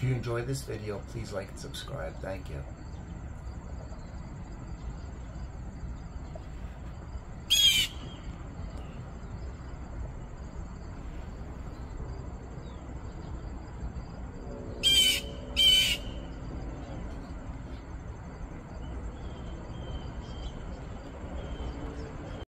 If you enjoyed this video, please like and subscribe. Thank you.